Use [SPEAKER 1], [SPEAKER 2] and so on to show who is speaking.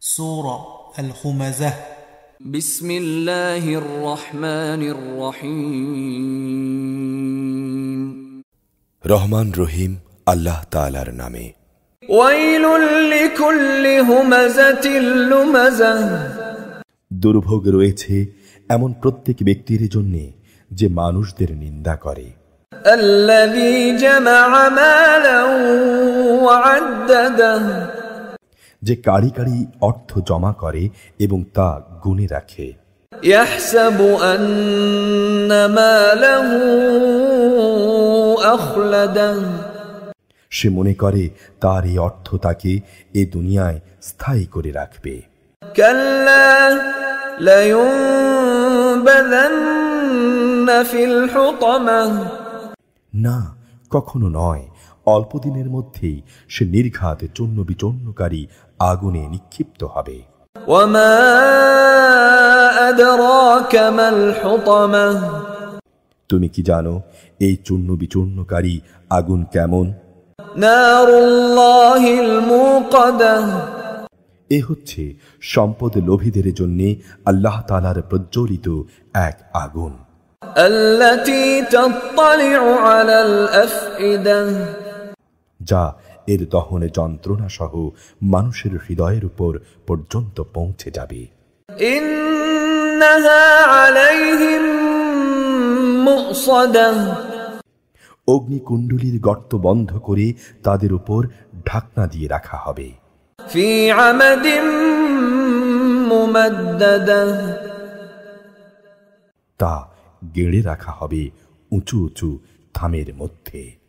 [SPEAKER 1] سورة الخمزة
[SPEAKER 2] بسم الله الرحمن الرحيم
[SPEAKER 3] রহমান রহিম আল্লাহ তালার নামে
[SPEAKER 2] ويل لكل همزة لمزة
[SPEAKER 3] দুর্ভোগ রয়েছে এমন প্রত্যেক ব্যক্তির জন্য যে মানুষদের নিন্দা করে
[SPEAKER 2] الذي جمع مالا وعدده
[SPEAKER 3] যে কারি কারি অর্থ জমা করে এবং তা গুণে রাখে
[SPEAKER 2] يحسب أن ماله أخلده
[SPEAKER 3] সে মনে করে তার এই অর্থ তাকে এ দুনিয়ায় স্থায়ী করে রাখবে
[SPEAKER 2] كلا لينبذن في الحطمة
[SPEAKER 3] না কখনো নয় অল্প দিনের মধ্যেই সে নির্ঘাত চূন্য বিচূর্ণকারী আগুনে নিক্ষিপ্ত হবে
[SPEAKER 2] وما أدراك ما الحطمة
[SPEAKER 3] তুমি কি জানো এই চূর্ণ বিচূর্ণকারী আগুন কেমন
[SPEAKER 2] نار الله الموقدة
[SPEAKER 3] এ হচ্ছে সম্পদ লোভীদের জন্য আল্লাহ তালার প্রজ্বলিত এক আগুন
[SPEAKER 2] التي تطلع على الأفئدة
[SPEAKER 3] যা এর দহনে যন্ত্রণাসহ মানুষের হৃদয়ের উপর পর্যন্ত পৌঁছে যাবে। অগ্নিকুণ্ডলীর গর্ত বন্ধ করে তাদের উপর ঢাকনা দিয়ে রাখা হবে। তা গেড়ে রাখা হবে উঁচু উঁচু থামের মধ্যে।